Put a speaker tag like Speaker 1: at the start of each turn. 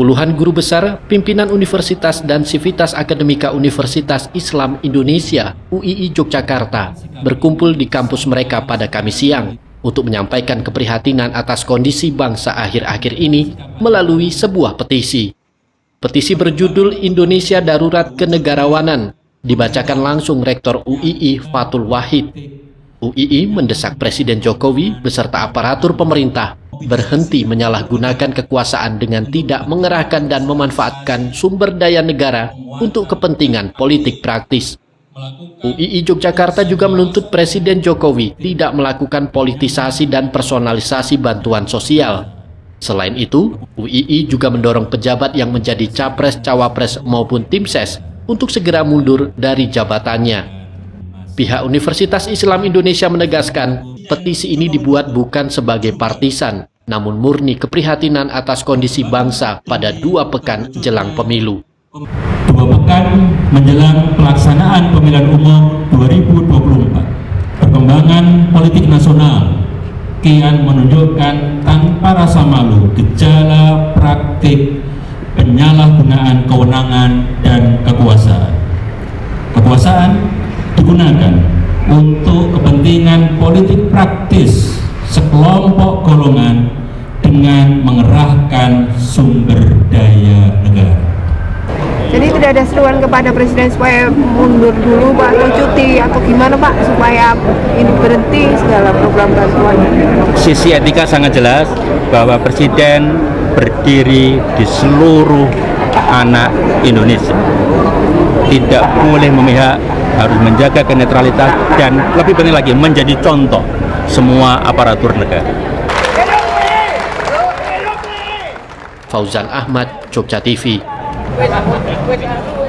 Speaker 1: Puluhan guru besar, pimpinan universitas dan sivitas akademika Universitas Islam Indonesia UII Yogyakarta berkumpul di kampus mereka pada Kamis siang untuk menyampaikan keprihatinan atas kondisi bangsa akhir-akhir ini melalui sebuah petisi. Petisi berjudul Indonesia Darurat Kenegarawanan dibacakan langsung Rektor UII Fatul Wahid. UII mendesak Presiden Jokowi beserta aparatur pemerintah berhenti menyalahgunakan kekuasaan dengan tidak mengerahkan dan memanfaatkan sumber daya negara untuk kepentingan politik praktis. UII Yogyakarta juga menuntut Presiden Jokowi tidak melakukan politisasi dan personalisasi bantuan sosial. Selain itu, UII juga mendorong pejabat yang menjadi capres-cawapres maupun tim ses untuk segera mundur dari jabatannya. Pihak Universitas Islam Indonesia menegaskan, petisi ini dibuat bukan sebagai partisan, namun murni keprihatinan atas kondisi bangsa pada dua pekan jelang pemilu.
Speaker 2: Dua pekan menjelang pelaksanaan pemilihan umum 2024, perkembangan politik nasional kian menunjukkan tanpa rasa malu gejala praktik penyalahgunaan kewenangan dan kekuasaan. Kekuasaan digunakan untuk kepentingan politik praktis
Speaker 3: Tidak ada seruan kepada Presiden supaya mundur dulu Pak atau cuti atau gimana Pak supaya ini berhenti segala program bantuan.
Speaker 4: Sisi etika sangat jelas bahwa Presiden berdiri di seluruh anak Indonesia. Tidak boleh memihak, harus menjaga kenetralitas dan lebih penting lagi menjadi contoh semua aparatur negara.
Speaker 1: Fauzan Ahmad, Jogja TV. 为什么？为什么？